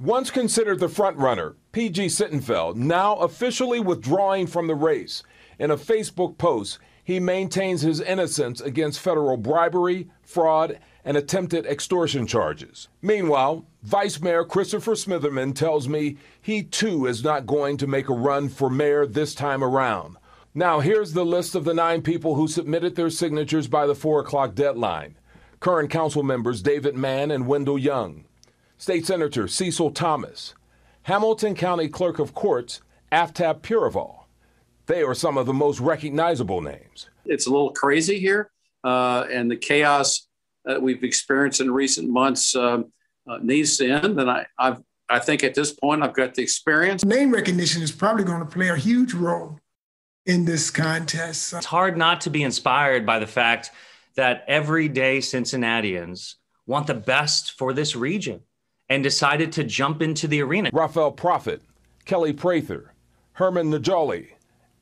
Once considered the frontrunner, P.G. Sittenfeld now officially withdrawing from the race. In a Facebook post, he maintains his innocence against federal bribery, fraud, and attempted extortion charges. Meanwhile, Vice Mayor Christopher Smitherman tells me he too is not going to make a run for mayor this time around. Now, here's the list of the nine people who submitted their signatures by the 4 o'clock deadline. Current council members David Mann and Wendell Young, State Senator Cecil Thomas, Hamilton County Clerk of Courts Aftab Pureval. They are some of the most recognizable names. It's a little crazy here, uh, and the chaos that we've experienced in recent months um, uh, needs to end. And I, I've, I think at this point, I've got the experience. Name recognition is probably going to play a huge role in this contest. It's hard not to be inspired by the fact that everyday Cincinnatians want the best for this region and decided to jump into the arena. Raffel Prophett, Kelli Prather, Herman Najoli,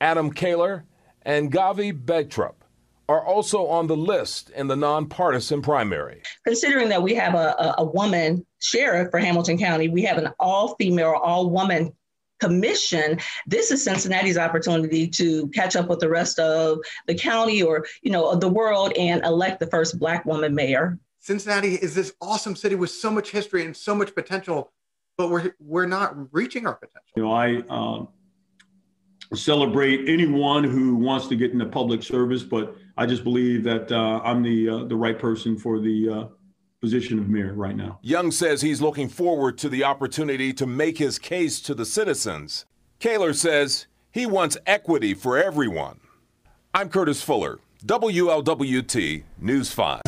Adam Koehler, and Gavi Begtrup are also on the list in the nonpartisan primary. Considering that we have a, a, a woman sheriff for Hamilton County, we have an all female, all woman commission this is cincinnati's opportunity to catch up with the rest of the county or you know of the world and elect the first black woman mayor cincinnati is this awesome city with so much history and so much potential but we're we're not reaching our potential you know i um, celebrate anyone who wants to get into public service but i just believe that uh, i'm the uh, the right person for the uh, position of mayor right now. Young says he's looking forward to the opportunity to make his case to the citizens. Koehler says he wants equity for everyone. I'm Curtis Fuller, WLWT News 5.